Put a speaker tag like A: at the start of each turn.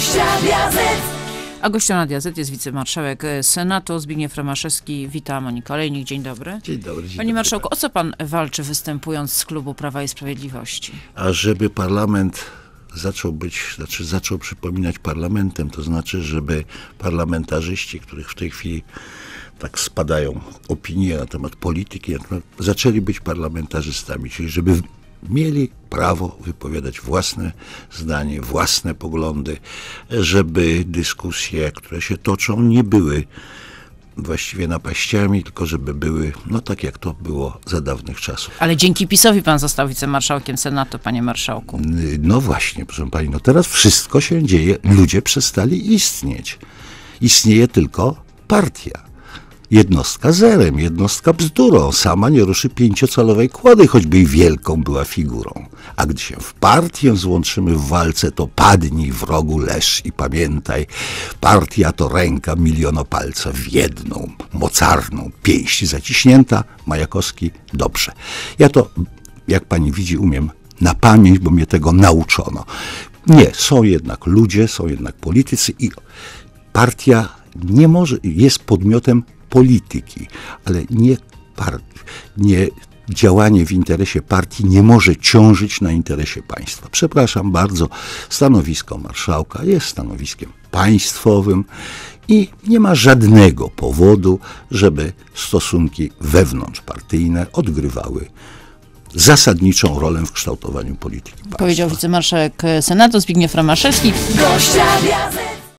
A: Gościa gazet.
B: A gościem Nadia Z jest wicemarszałek Senatu Zbigniew Romaszewski. Witam, Monika Olejnik. Dzień dobry.
C: Dzień dobry. Dzień
B: Panie marszałku, o co pan walczy występując z klubu Prawa i Sprawiedliwości?
C: A żeby parlament zaczął być, znaczy zaczął przypominać parlamentem, to znaczy, żeby parlamentarzyści, których w tej chwili tak spadają opinie na temat polityki, zaczęli być parlamentarzystami, czyli żeby mieli prawo wypowiadać własne zdanie, własne poglądy, żeby dyskusje, które się toczą, nie były właściwie napaściami, tylko żeby były, no tak jak to było za dawnych czasów.
B: Ale dzięki PiSowi pan został wicemarszałkiem Senatu, panie marszałku.
C: No właśnie, proszę pani, no teraz wszystko się dzieje, ludzie przestali istnieć. Istnieje tylko partia. Jednostka zerem, jednostka bzdurą. Sama nie ruszy pięciocalowej kłody, choćby i wielką była figurą. A gdy się w partię złączymy w walce, to padnij wrogu leż i pamiętaj, partia to ręka milionopalca w jedną, mocarną, pięść zaciśnięta, Majakowski, dobrze. Ja to, jak pani widzi, umiem na pamięć, bo mnie tego nauczono. Nie, są jednak ludzie, są jednak politycy i partia nie może, jest podmiotem polityki, ale nie, nie działanie w interesie partii nie może ciążyć na interesie państwa. Przepraszam bardzo, stanowisko marszałka jest stanowiskiem państwowym i nie ma żadnego powodu, żeby stosunki wewnątrzpartyjne odgrywały zasadniczą rolę w kształtowaniu polityki państwa.
B: Powiedział wicemarszałek Senatu Zbigniew Romaszewski.